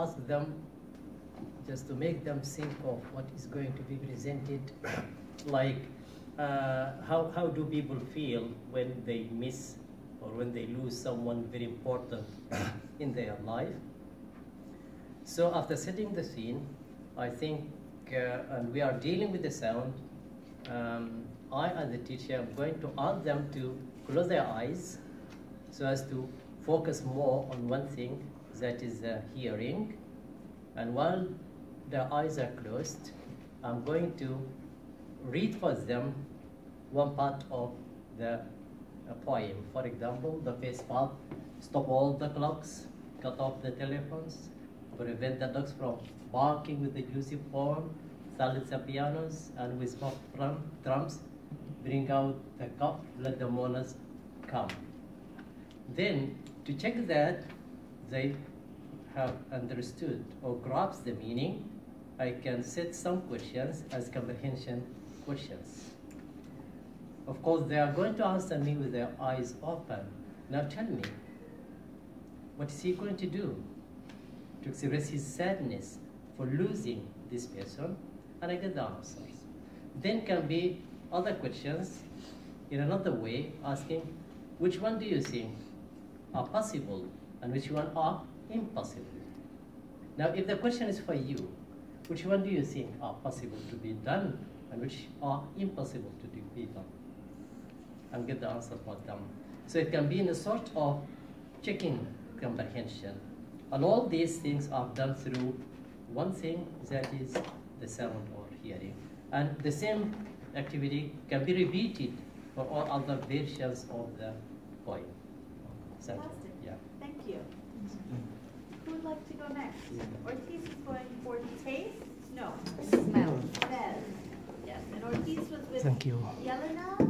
ask them just to make them think of what is going to be presented, like uh, how, how do people feel when they miss or when they lose someone very important in their life. So after setting the scene, I think, uh, and we are dealing with the sound, um, I as the teacher am going to ask them to close their eyes so as to focus more on one thing, that is uh, hearing. And while their eyes are closed, I'm going to read for them one part of the poem. For example, the first part, stop all the clocks, cut off the telephones, prevent the dogs from barking with the juicy horn, silence the pianos, and with smoke drums, bring out the cup, let the mourners come. Then, to check that they have understood or grasped the meaning, I can set some questions as comprehension questions. Of course, they are going to answer me with their eyes open. Now tell me, what is he going to do to express his sadness for losing this person? And I get the answers. Then can be other questions in another way, asking, which one do you think are possible and which one are impossible? Now, if the question is for you, which one do you think are possible to be done and which are impossible to be done? And get the answer for them. So it can be in a sort of checking comprehension. And all these things are done through one thing that is the sound or hearing. And the same activity can be repeated for all other versions of the poem. Yeah. Thank you. Who would like to go next? Ortiz is going for taste? No. Smell. Smell. Yes, and Ortiz was with Thank you. Yelena